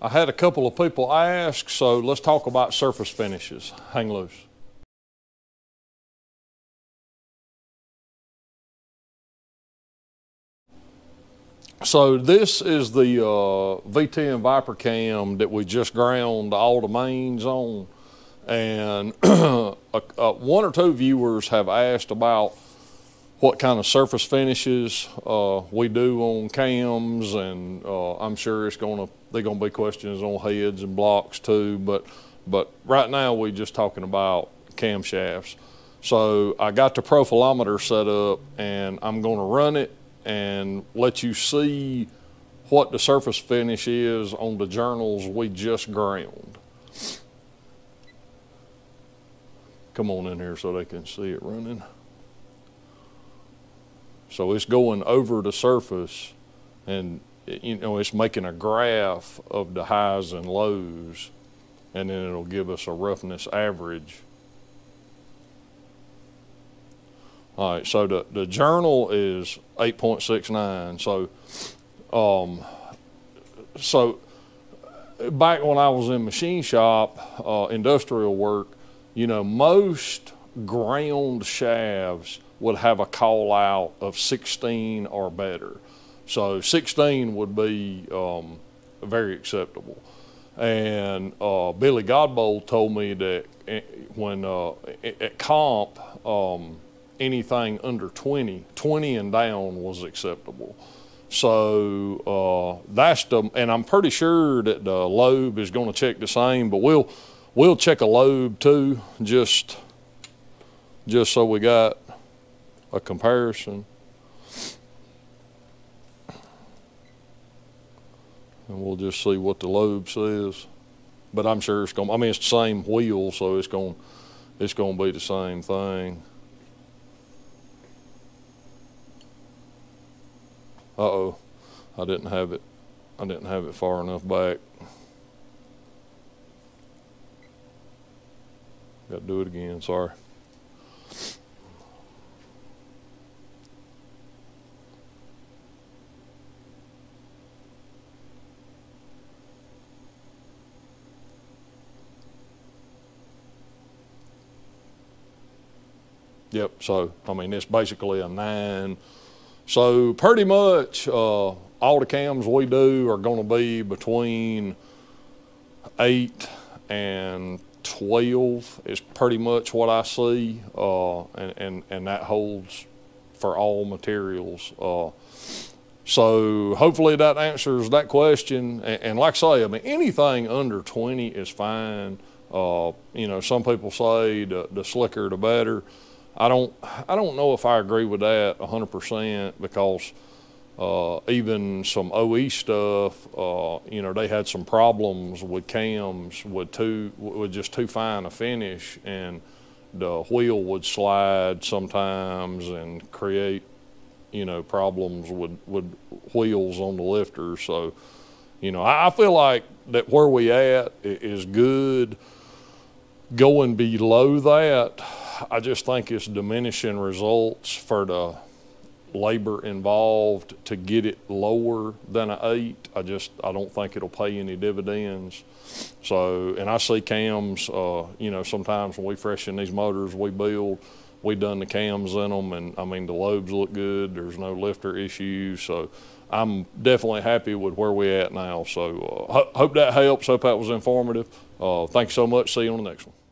I had a couple of people ask, so let's talk about surface finishes. Hang loose. So this is the uh, V10 Viper Cam that we just ground all the mains on. And one or two viewers have asked about what kind of surface finishes uh, we do on cams, and uh, I'm sure it's gonna they're gonna be questions on heads and blocks too. But but right now we're just talking about camshafts. So I got the profilometer set up, and I'm gonna run it and let you see what the surface finish is on the journals we just ground. Come on in here so they can see it running. So it's going over the surface and you know it's making a graph of the highs and lows and then it'll give us a roughness average. All right, so the, the journal is 8.69. So, um, so back when I was in machine shop, uh, industrial work, you know, most ground shafts would have a call out of 16 or better. So 16 would be um, very acceptable. And uh, Billy Godbold told me that eh, when uh, at comp, um, anything under 20, 20 and down was acceptable. So uh, that's the, and I'm pretty sure that the lobe is going to check the same, but we'll we'll check a lobe too, just just so we got a comparison. And we'll just see what the lobe says. But I'm sure it's going, to, I mean, it's the same wheel, so it's going, it's going to be the same thing. Uh-oh, I didn't have it, I didn't have it far enough back. Got to do it again, sorry. Yep, so, I mean, it's basically a nine. So pretty much uh, all the cams we do are gonna be between eight and 12 is pretty much what I see, uh, and, and, and that holds for all materials. Uh, so hopefully that answers that question. And, and, like I say, I mean, anything under 20 is fine. Uh, you know, some people say the, the slicker the better. I don't I don't know if I agree with that 100% because uh, even some OE stuff, uh, you know, they had some problems with cams with too with just too fine a finish, and the wheel would slide sometimes and create, you know, problems with with wheels on the lifter. So, you know, I, I feel like that where we at is good. Going below that I just think it's diminishing results for the labor involved to get it lower than an eight. I just, I don't think it'll pay any dividends. So, and I see cams, uh, you know, sometimes when we freshen these motors we build, we done the cams in them and I mean, the lobes look good. There's no lifter issues. So I'm definitely happy with where we're at now. So uh, ho hope that helps. Hope that was informative. Uh, thanks so much. See you on the next one.